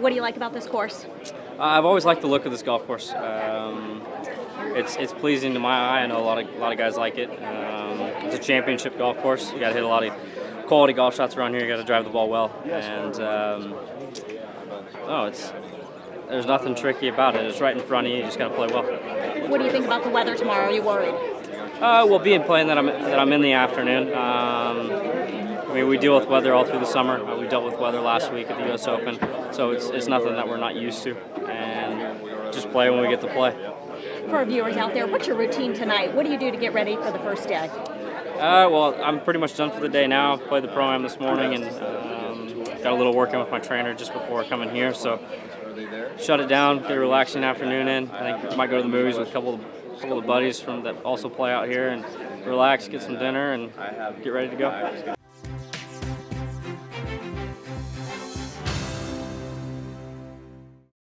What do you like about this course? Uh, I've always liked the look of this golf course. Um, it's it's pleasing to my eye. I know a lot of a lot of guys like it. Um, it's a championship golf course. You got to hit a lot of quality golf shots around here. You got to drive the ball well, and um, no, it's there's nothing tricky about it. It's right in front of you. You just got to play well. What do you think about the weather tomorrow? Are you worried? Uh, well, being playing that I'm that I'm in the afternoon. Um, I mean, we deal with weather all through the summer. Uh, we dealt with weather last week at the U.S. Open, so it's, it's nothing that we're not used to, and just play when we get to play. For our viewers out there, what's your routine tonight? What do you do to get ready for the first day? Uh, well, I'm pretty much done for the day now. Played the pro-am this morning and um, got a little work in with my trainer just before coming here, so shut it down, get a relaxing afternoon in. I think I might go to the movies with a couple of, couple of buddies from that also play out here and relax, get some dinner, and get ready to go.